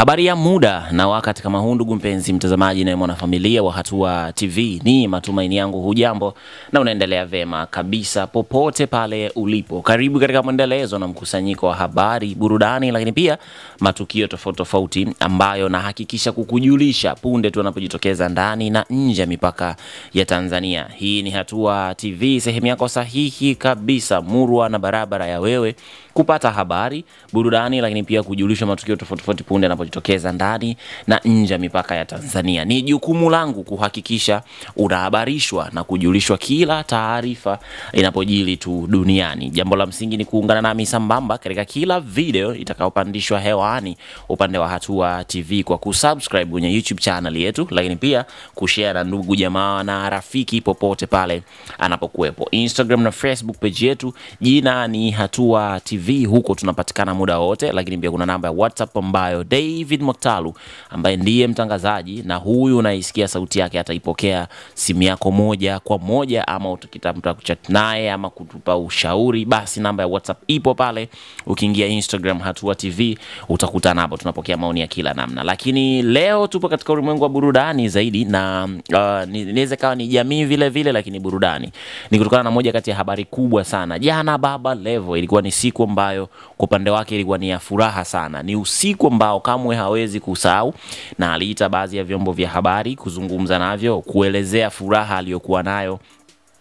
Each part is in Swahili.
Habari ya muda na wakati kama huu, ndugu mpenzi mtazamaji na mwanafamilia wa Hatua TV, ni matumaini yangu hujambo na unaendelea vema kabisa popote pale ulipo. Karibu katika mwendelezo na mkusanyiko wa habari, burudani, lakini pia matukio tofauti tofauti ambayo nahakikisha kukujulisha punde tu anapojitokeza ndani na nje ya mipaka ya Tanzania. Hii ni Hatua TV, sehemu yako sahihi kabisa, murwa na barabara ya wewe kupata habari, burudani, lakini pia kujulisha matukio tofauti tofauti punde yanapojitokeza ndani na nje ya mipaka ya Tanzania. Ni jukumu langu kuhakikisha unahabarishwa na kujulishwa kila taarifa inapojili tu duniani. Jambo la msingi ni kuungana nami sambamba katika kila video itakayopandishwa hewani upande wa Hatua TV kwa kusubscribe kwenye YouTube channel yetu, lakini pia kushare na ndugu jamaa na rafiki popote pale anapokuwepo. Instagram na Facebook page yetu jina ni Hatua TV, huko tunapatikana muda wote, lakini pia kuna namba ya WhatsApp ambayo David Mwaktalu ambaye ndiye mtangazaji na huyu unaisikia sauti yake ataipokea simu yako moja kwa moja, ama ukitaka kuchat naye ama kutupa ushauri, basi namba ya WhatsApp ipo pale. Ukiingia Instagram Hatua TV utakutana hapo, tunapokea maoni ya kila namna. Lakini leo tupo katika ulimwengu wa burudani zaidi, na uh, niweze kawa ni jamii vile vile, lakini burudani ni kutokana na moja kati ya habari kubwa sana. Jana Baba Levo ilikuwa ni siku ambayo kwa upande wake ilikuwa ni ya furaha sana, ni usiku ambao kamwe hawezi kusahau, na aliita baadhi ya vyombo vya habari kuzungumza navyo kuelezea furaha aliyokuwa nayo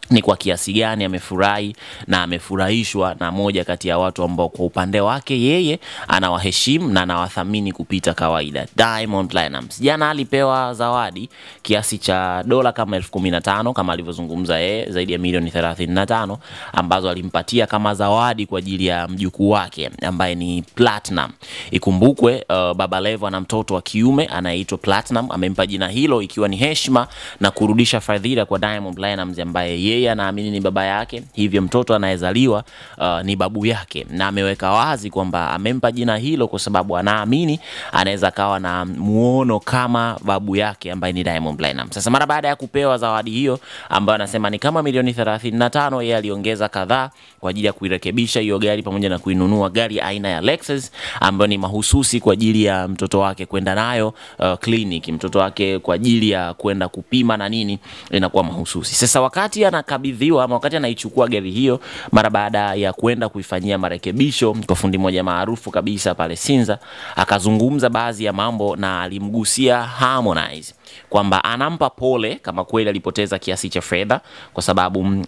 ni kwa kiasi gani amefurahi na amefurahishwa na moja kati ya watu ambao kwa upande wake yeye anawaheshimu na anawathamini kupita kawaida, Diamond Platnumz. Jana alipewa zawadi kiasi cha dola kama elfu kumi na tano kama alivyozungumza yeye, zaidi ya milioni 35 ambazo alimpatia kama zawadi kwa ajili ya mjukuu wake ambaye ni Platinum. Ikumbukwe uh, Baba Levo ana mtoto wa kiume anayeitwa Platinum, amempa jina hilo ikiwa ni heshima na kurudisha fadhila kwa Diamond Platnumz ambaye yeye anaamini ni baba yake, hivyo mtoto anayezaliwa uh, ni babu yake, na ameweka wazi kwamba amempa jina hilo kwa sababu anaamini anaweza kawa na muono kama babu yake ambaye ni Diamond Platnumz. Sasa mara baada ya kupewa zawadi hiyo ambayo anasema ni kama milioni 35, yeye aliongeza kadhaa kwa ajili ya kuirekebisha hiyo gari pamoja na kuinunua gari aina ya Lexus ambayo ni mahususi kwa ajili ya mtoto wake kwenda nayo uh, clinic, mtoto wake kwa ajili ya kwenda kupima na nini, inakuwa mahususi. Sasa wakati anakabidhiwa ama wakati anaichukua gari hiyo mara baada ya kwenda kuifanyia marekebisho kwa fundi moja maarufu kabisa pale Sinza, akazungumza baadhi ya mambo na alimgusia Harmonize kwamba anampa pole kama kweli alipoteza kiasi cha fedha, kwa sababu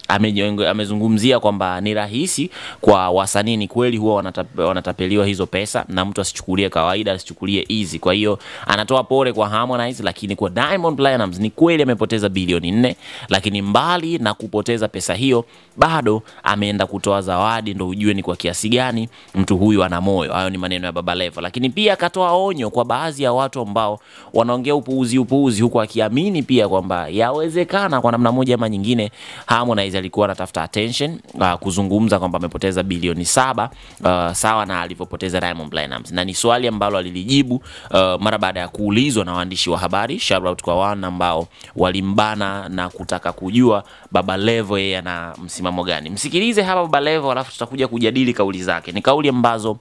amezungumzia kwamba ni rahisi kwa wasanii, ni kweli huwa wanatape, wanatapeliwa hizo pesa na mtu asichukulie kawaida, asichukulie easy. Kwa hiyo anatoa pole kwa Harmonize, lakini kwa Diamond Platnumz ni kweli amepoteza bilioni nne, lakini mbali na kupoteza pesa hiyo bado ameenda kutoa zawadi, ndo ujue ni kwa kiasi gani mtu huyu ana moyo. Hayo ni maneno ya Baba Levo, lakini pia akatoa onyo kwa baadhi ya watu ambao wanaongea upuuzi upuuzi, huku akiamini pia kwamba yawezekana kwa namna moja ama nyingine Harmonize alikuwa anatafuta attention uh, kuzungumza kwamba amepoteza bilioni saba uh, sawa na alivyopoteza Diamond Platnumz, na ni swali ambalo alilijibu uh, mara baada ya kuulizwa na waandishi wa habari. Shout out kwa wana ambao walimbana na kutaka kujua Baba Levo yeye ana msimamo gani. Msikilize hapa Baba Levo, alafu tutakuja kujadili kauli zake. Ni kauli ambazo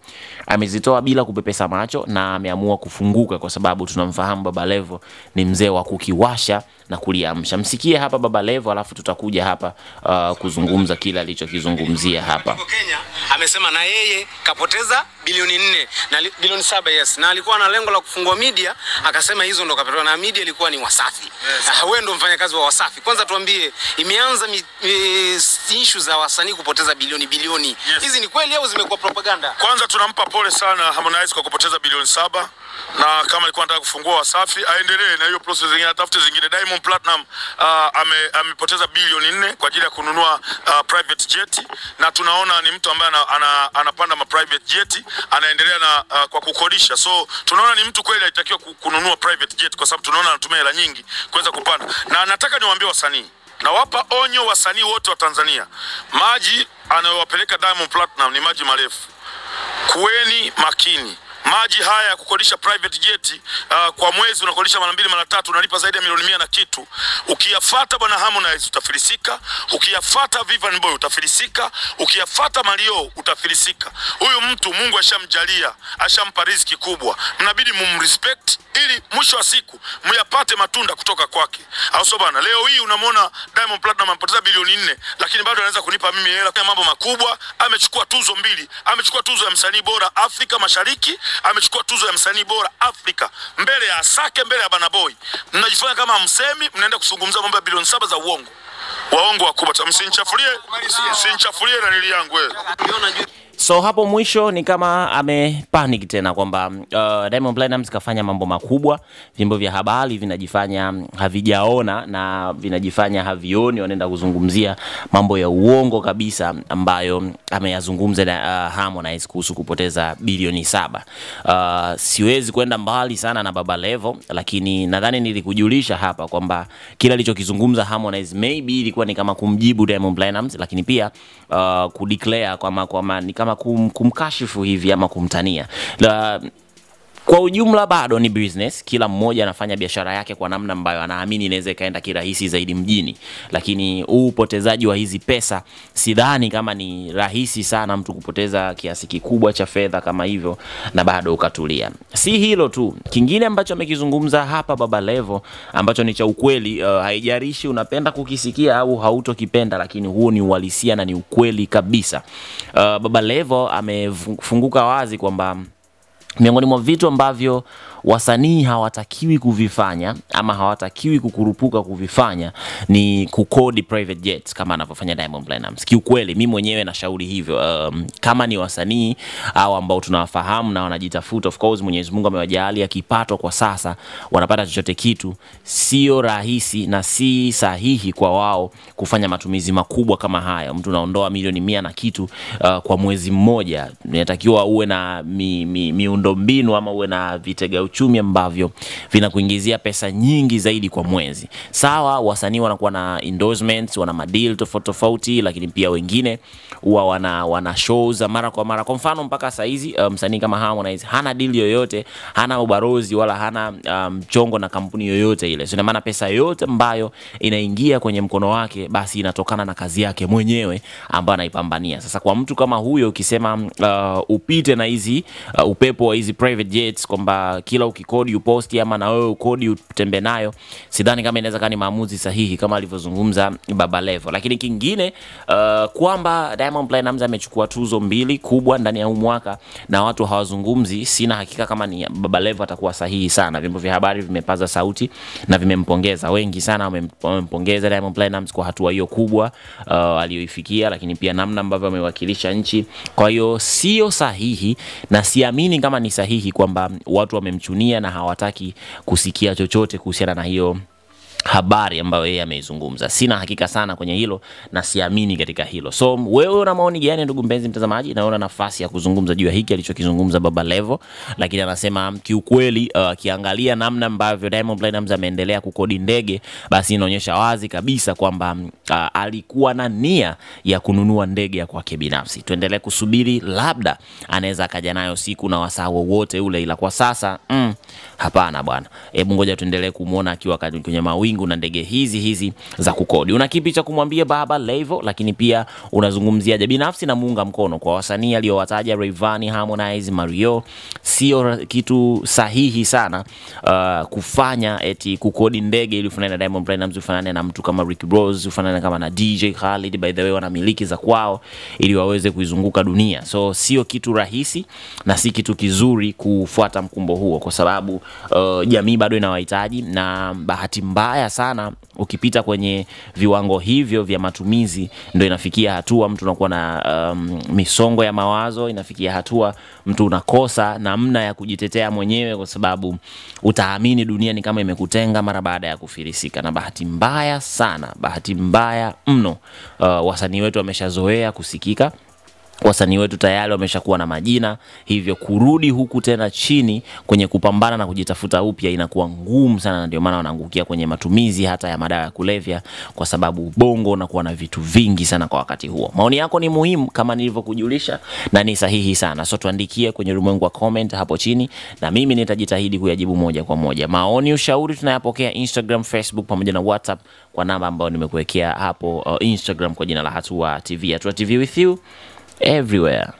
amezitoa bila kupepesa macho na ameamua kufunguka, kwa sababu tunamfahamu Baba Levo ni mzee wa kukiwasha na kuliamsha. Msikie hapa Baba Levo, alafu tutakuja hapa uh, kuzungumza kile alichokizungumzia hapa. Kenya amesema na yeye kapoteza bilioni nne na li- bilioni saba yes, na alikuwa na lengo la kufungua media, akasema hizo ndo kapoteza, na media ilikuwa ni Wasafi. Yes. Wewe ndo mfanyakazi wa Wasafi, kwanza tuambie, imeanza mi, mi, issue za wasanii kupoteza bilioni bilioni hizi ni kweli au zimekuwa propaganda? Kwanza tunampa pole sana Harmonize kwa kupoteza bilioni saba na kama alikuwa anataka kufungua Wasafi aendelee na hiyo process zingine, atafute zingine. Diamond Platinum uh, ame, amepoteza bilioni nne kwa ajili ya kununua uh, private jet, na tunaona ni mtu ambaye ana, ana, anapanda ma private jet anaendelea na uh, kwa kukodisha, so tunaona ni mtu kweli alitakiwa ku- kununua private jet kwa sababu tunaona anatumia hela nyingi kuweza kupanda, na nataka niwaambie wasanii nawapa onyo wasanii wote wa Tanzania, maji anayowapeleka Diamond Platinum ni maji marefu. Kuweni makini, maji haya ya kukodisha private jet uh, kwa mwezi unakodisha mara mbili mara tatu, unalipa zaidi ya milioni mia na kitu. Ukiyafata bwana Harmonize utafilisika, ukiyafata Vivian Boy utafilisika, ukiyafata Mario utafilisika. Huyu mtu Mungu ashamjalia, ashampa riziki kubwa, mnabidi mumrespect ili mwisho wa siku myapate matunda kutoka kwake, au sio bwana? Leo hii unamwona Diamond Platinum amepoteza bilioni nne, lakini bado anaweza kunipa mimi hela mambo makubwa. Amechukua tuzo mbili, amechukua tuzo ya msanii bora Afrika Mashariki, amechukua tuzo ya msanii bora Afrika mbele ya Asake, mbele ya Banaboy. Mnajifanya kama msemi, mnaenda kuzungumza mambo ya bilioni saba za uongo. Waongo wakubwa, msinichafulie, msinichafulie na nili yangu wewe. So hapo mwisho ni kama amepanic tena kwamba uh, Diamond Platnumz kafanya mambo makubwa, vyombo vya habari vinajifanya havijaona na vinajifanya havioni, wanaenda kuzungumzia mambo ya uongo kabisa ambayo ameyazungumza na uh, Harmonize kuhusu kupoteza bilioni saba. Uh, siwezi kwenda mbali sana na Baba Levo, lakini nadhani nilikujulisha hapa kwamba kila alichokizungumza Harmonize maybe ilikuwa ni kama kumjibu Diamond Platnumz, lakini pia uh, kudeclare kwamba kwamba ni kama kum, kumkashifu hivi ama kumtania. La, kwa ujumla bado ni business. Kila mmoja anafanya biashara yake kwa namna ambayo anaamini inaweza ikaenda kirahisi zaidi mjini, lakini huu upotezaji wa hizi pesa sidhani kama ni rahisi sana mtu kupoteza kiasi kikubwa cha fedha kama hivyo na bado ukatulia. Si hilo tu, kingine ambacho amekizungumza hapa Baba Levo ambacho ni cha ukweli, uh, haijarishi unapenda kukisikia au hautokipenda, lakini huo ni uhalisia na ni ukweli kabisa. Uh, Baba Levo amefunguka wazi kwamba miongoni mwa vitu ambavyo wasanii hawatakiwi kuvifanya ama hawatakiwi kukurupuka kuvifanya ni kukodi private jet kama anavyofanya Diamond Platnumz. Kiukweli mimi mwenyewe nashauri hivyo. Um, kama ni wasanii au ambao tunawafahamu na wanajitafuta, of course Mwenyezi Mungu amewajalia kipato kwa sasa, wanapata chochote kitu, sio rahisi na si sahihi kwa wao kufanya matumizi makubwa kama haya. Mtu unaondoa milioni mia na kitu uh, kwa mwezi mmoja, inatakiwa uwe na mi, mi, mi, miundombinu ama uwe na vitega uchumi ambavyo vinakuingizia pesa nyingi zaidi kwa mwezi. Sawa, wasanii wanakuwa na endorsements, wana madeal tofauti tofauti, lakini pia wengine huwa wana, wana shows za mara kwa mara. Kwa mfano mpaka saa hizi msanii um, kama Harmonize hana deal yoyote, hana ubarozi wala hana mchongo um, na kampuni yoyote ile. So ina maana pesa yote ambayo inaingia kwenye mkono wake basi inatokana na kazi yake mwenyewe ambayo anaipambania. Sasa kwa mtu kama huyo ukisema uh, upite na hizi uh, upepo wa hizi private jets kwamba kila ukikodi uposti ama na wewe ukodi utembe nayo, sidhani kama inaweza kani maamuzi sahihi kama alivyozungumza Baba Levo. Lakini kingine uh, kwamba Diamond Platnumz amechukua tuzo mbili kubwa ndani ya huu mwaka na watu hawazungumzi, sina hakika kama ni Baba Levo atakuwa sahihi sana. Vyombo vya habari vimepaza sauti na vimempongeza, wengi sana wamempongeza Diamond Platnumz kwa hatua hiyo kubwa uh, aliyoifikia, lakini pia namna ambavyo amewakilisha nchi. Kwa hiyo sio sahihi na siamini kama ni sahihi kwamba watu wamemchunia na hawataki kusikia chochote kuhusiana na hiyo habari ambayo yeye ameizungumza. Sina hakika sana kwenye hilo na siamini katika hilo. So wewe una maoni gani, ndugu mpenzi mtazamaji? Naona nafasi ya kuzungumza juu ya hiki alichokizungumza Baba Levo, lakini anasema kiukweli, uh, akiangalia namna ambavyo Diamond Platnumz ameendelea kukodi ndege, basi inaonyesha wazi kabisa kwamba uh, alikuwa na nia ya kununua ndege ya kwake binafsi. Tuendelee kusubiri, labda anaweza akaja nayo siku na wasaa wowote ule, ila kwa sasa mm, hapana bwana. Hebu ngoja tuendelee kumwona akiwa kwenye mawingu na ndege hizi hizi za kukodi. Una kipi cha kumwambia Baba Levo? Lakini pia unazungumziaje? Binafsi na muunga mkono kwa wasanii aliyowataja Rayvanny, Harmonize, Mario, sio kitu sahihi sana uh, kufanya eti kukodi ndege ili ufanane na Diamond Platnumz, ufanane na mtu kama Rick Ross, ufanane kama na DJ Khaled, by the way wana miliki za kwao ili waweze kuizunguka dunia. So sio kitu rahisi na si kitu kizuri kufuata mkumbo huo, kwa sababu uh, jamii bado inawahitaji na bahati mbaya sana ukipita kwenye viwango hivyo vya matumizi, ndo inafikia hatua mtu unakuwa na um, misongo ya mawazo, inafikia hatua mtu unakosa namna ya kujitetea mwenyewe, kwa sababu utaamini dunia ni kama imekutenga mara baada ya kufirisika. Na bahati mbaya sana, bahati mbaya mno, uh, wasanii wetu wameshazoea kusikika wasanii wetu tayari wameshakuwa na majina, hivyo kurudi huku tena chini kwenye kupambana na kujitafuta upya inakuwa ngumu sana, na ndio maana wanaangukia kwenye matumizi hata ya madawa ya kulevya, kwa sababu ubongo unakuwa na vitu vingi sana kwa wakati huo. Maoni yako ni muhimu kama nilivyokujulisha, na ni sahihi sana, so tuandikie kwenye ulimwengu wa comment hapo chini, na mimi nitajitahidi kuyajibu moja kwa moja. Maoni, ushauri tunayapokea Instagram, Facebook pamoja na WhatsApp kwa namba ambayo nimekuwekea hapo uh, Instagram kwa jina la Hatua TV. Hatua TV with you everywhere.